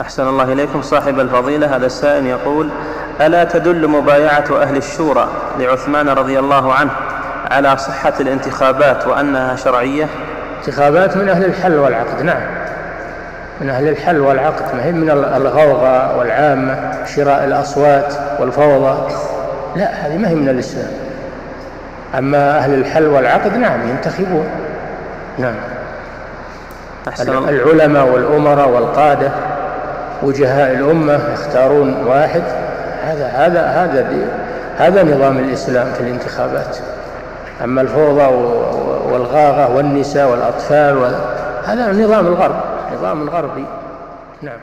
أحسن الله إليكم. صاحب الفضيلة هذا السائل يقول ألا تدل مبايعة أهل الشورى لعثمان رضي الله عنه على صحة الانتخابات وأنها شرعية؟ انتخابات من أهل الحل والعقد نعم. من أهل الحل والعقد ما هي من الغوغاء والعامة شراء الأصوات والفوضى. لا هذه ما هي من الإسلام. أما أهل الحل والعقد نعم ينتخبون. نعم. العلماء والأمراء والقادة وجهاء الأمة يختارون واحد. هذا هذا هذا هذا نظام الإسلام في الانتخابات. أما الفوضى والغاغة والنساء والأطفال هذا نظام الغرب نظام غربي. نعم.